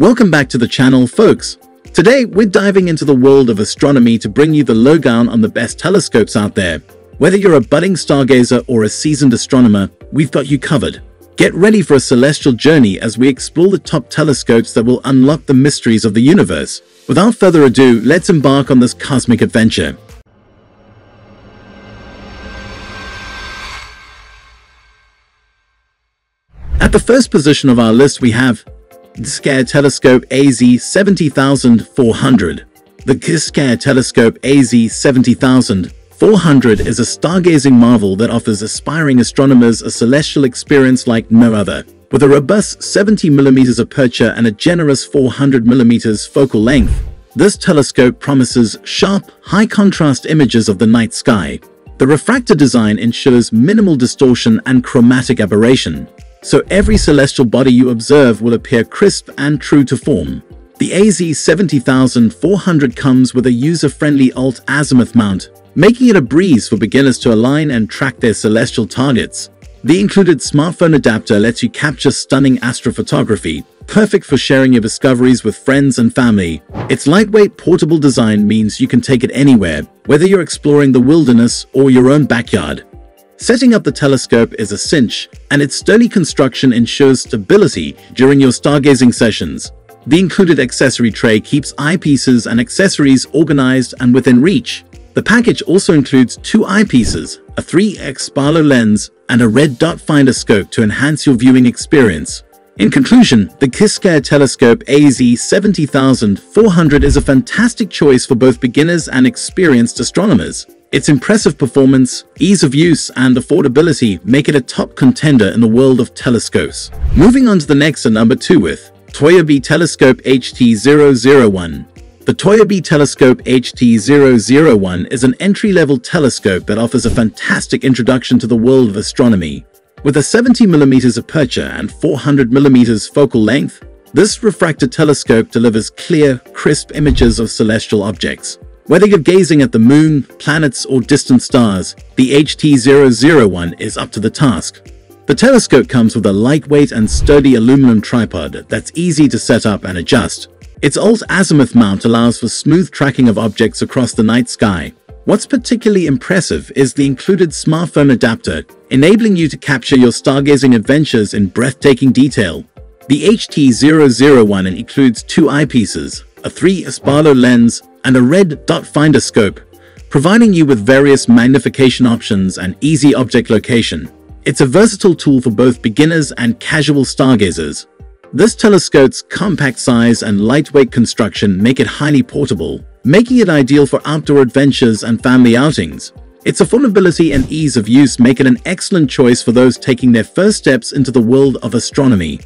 Welcome back to the channel, folks. Today, we're diving into the world of astronomy to bring you the lowdown on the best telescopes out there. Whether you're a budding stargazer or a seasoned astronomer, we've got you covered. Get ready for a celestial journey as we explore the top telescopes that will unlock the mysteries of the universe. Without further ado, let's embark on this cosmic adventure. At the first position of our list, we have the Telescope AZ70400. The Cascade Telescope AZ70400 is a stargazing marvel that offers aspiring astronomers a celestial experience like no other. With a robust 70mm aperture and a generous 400mm focal length, this telescope promises sharp, high-contrast images of the night sky. The refractor design ensures minimal distortion and chromatic aberration, so every celestial body you observe will appear crisp and true to form. The AZ70400 comes with a user-friendly alt-azimuth mount, making it a breeze for beginners to align and track their celestial targets. The included smartphone adapter lets you capture stunning astrophotography, perfect for sharing your discoveries with friends and family. Its lightweight portable design means you can take it anywhere, whether you're exploring the wilderness or your own backyard. Setting up the telescope is a cinch, and its sturdy construction ensures stability during your stargazing sessions. The included accessory tray keeps eyepieces and accessories organized and within reach. The package also includes two eyepieces, a 3x Barlow lens, and a red dot finder scope to enhance your viewing experience. In conclusion, the Cascade Telescope AZ70400 is a fantastic choice for both beginners and experienced astronomers. Its impressive performance, ease of use, and affordability make it a top contender in the world of telescopes. Moving on to the next at number 2 with ToyerBee Telescope HT001. The ToyerBee Telescope HT001 is an entry-level telescope that offers a fantastic introduction to the world of astronomy. With a 70mm aperture and 400mm focal length, this refractor telescope delivers clear, crisp images of celestial objects. Whether you're gazing at the moon, planets, or distant stars, the HT001 is up to the task. The telescope comes with a lightweight and sturdy aluminum tripod that's easy to set up and adjust. Its alt-azimuth mount allows for smooth tracking of objects across the night sky. What's particularly impressive is the included smartphone adapter, enabling you to capture your stargazing adventures in breathtaking detail. The HT001 includes two eyepieces, a 3 Barlow lens, and a red dot finder scope, providing you with various magnification options and easy object location. It's a versatile tool for both beginners and casual stargazers. This telescope's compact size and lightweight construction make it highly portable, making it ideal for outdoor adventures and family outings. Its affordability and ease of use make it an excellent choice for those taking their first steps into the world of astronomy.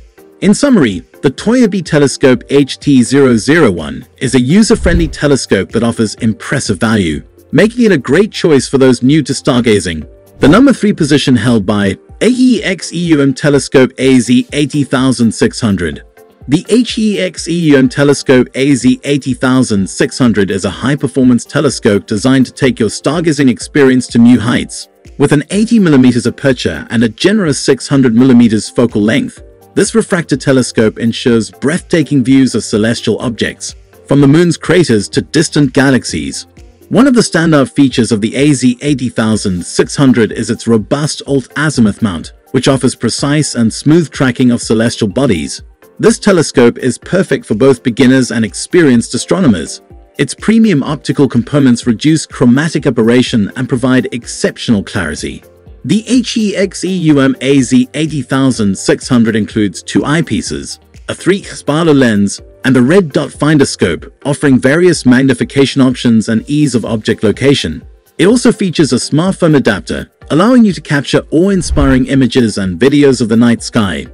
In summary, the ToyerBee Telescope HT001 is a user-friendly telescope that offers impressive value, making it a great choice for those new to stargazing. The number 3 position held by HEXEUM Telescope AZ80600. The HEXEUM Telescope AZ80600 is a high-performance telescope designed to take your stargazing experience to new heights. With an 80mm aperture and a generous 600mm focal length, this refractor telescope ensures breathtaking views of celestial objects, from the moon's craters to distant galaxies. One of the standout features of the AZ80600 is its robust alt-azimuth mount, which offers precise and smooth tracking of celestial bodies. This telescope is perfect for both beginners and experienced astronomers. Its premium optical components reduce chromatic aberration and provide exceptional clarity. The HEXEUM AZ80600 includes two eyepieces, a 3 Barlow lens, and a red dot finder scope, offering various magnification options and ease of object location. It also features a smartphone adapter, allowing you to capture awe-inspiring images and videos of the night sky.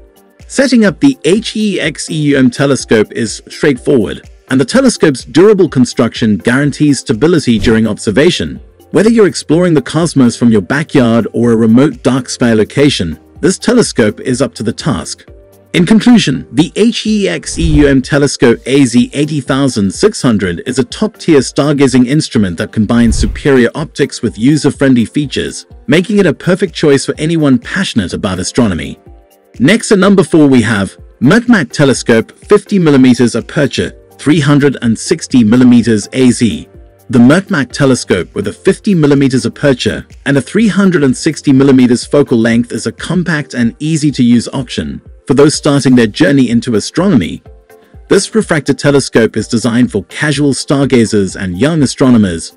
Setting up the HEXEUM telescope is straightforward, and the telescope's durable construction guarantees stability during observation. Whether you're exploring the cosmos from your backyard or a remote dark sky location, this telescope is up to the task. In conclusion, the HEXEUM Telescope AZ80600 is a top-tier stargazing instrument that combines superior optics with user-friendly features, making it a perfect choice for anyone passionate about astronomy. Next at number 4 we have Merkmak Telescope 50mm aperture 360mm AZ the Merkmak telescope with a 50mm aperture and a 360mm focal length is a compact and easy-to-use option for those starting their journey into astronomy. This refractor telescope is designed for casual stargazers and young astronomers.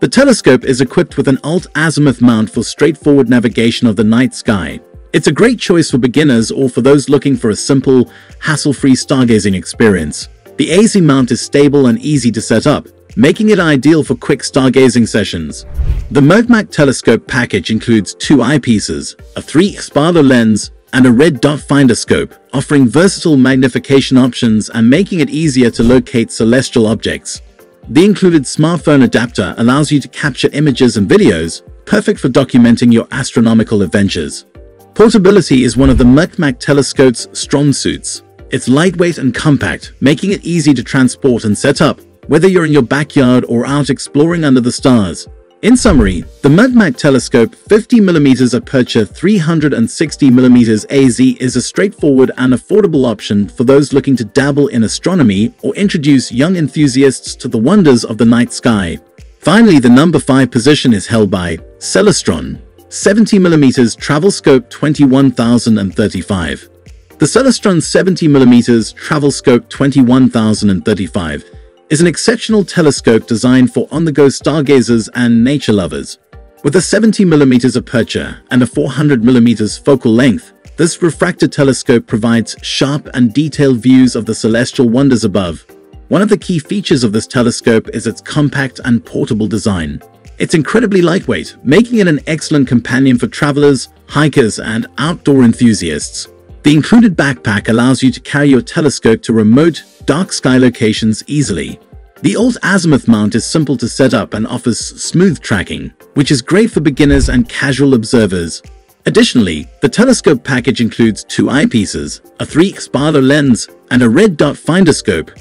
The telescope is equipped with an alt-azimuth mount for straightforward navigation of the night sky. It's a great choice for beginners or for those looking for a simple, hassle-free stargazing experience. The AZ mount is stable and easy to set up, making it ideal for quick stargazing sessions. The Merkmak telescope package includes two eyepieces, a 3 Spada lens, and a red dot finder scope, offering versatile magnification options and making it easier to locate celestial objects. The included smartphone adapter allows you to capture images and videos, perfect for documenting your astronomical adventures. Portability is one of the Merkmak telescope's strong suits. It's lightweight and compact, making it easy to transport and set up, whether you're in your backyard or out exploring under the stars. In summary, the Merkmak telescope 50mm aperture 360mm AZ is a straightforward and affordable option for those looking to dabble in astronomy or introduce young enthusiasts to the wonders of the night sky. Finally, the number 5 position is held by Celestron 70mm Travel Scope 21035. The Celestron 70mm Travel Scope 21035 is an exceptional telescope designed for on-the-go stargazers and nature lovers. With a 70mm aperture and a 400mm focal length, this refractor telescope provides sharp and detailed views of the celestial wonders above. One of the key features of this telescope is its compact and portable design. It's incredibly lightweight, making it an excellent companion for travelers, hikers, and outdoor enthusiasts. The included backpack allows you to carry your telescope to remote, dark sky locations easily. The alt azimuth mount is simple to set up and offers smooth tracking, which is great for beginners and casual observers. Additionally, the telescope package includes two eyepieces, a 3 Spada lens, and a red dot finder scope,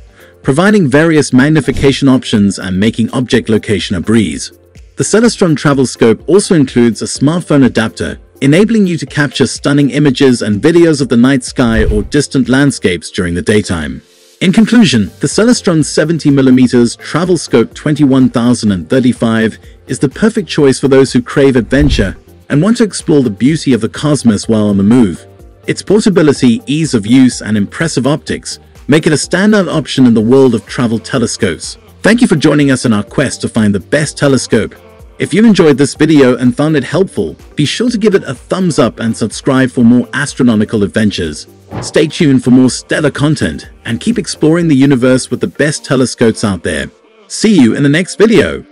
providing various magnification options and making object location a breeze. The Celestron Travel Scope also includes a smartphone adapter, enabling you to capture stunning images and videos of the night sky or distant landscapes during the daytime. In conclusion, the Celestron 70mm Travel Scope 21035 is the perfect choice for those who crave adventure and want to explore the beauty of the cosmos while on the move. Its portability, ease of use, and impressive optics make it a standout option in the world of travel telescopes. Thank you for joining us in our quest to find the best telescope. If you enjoyed this video and found it helpful, be sure to give it a thumbs up and subscribe for more astronomical adventures. Stay tuned for more stellar content and keep exploring the universe with the best telescopes out there. See you in the next video.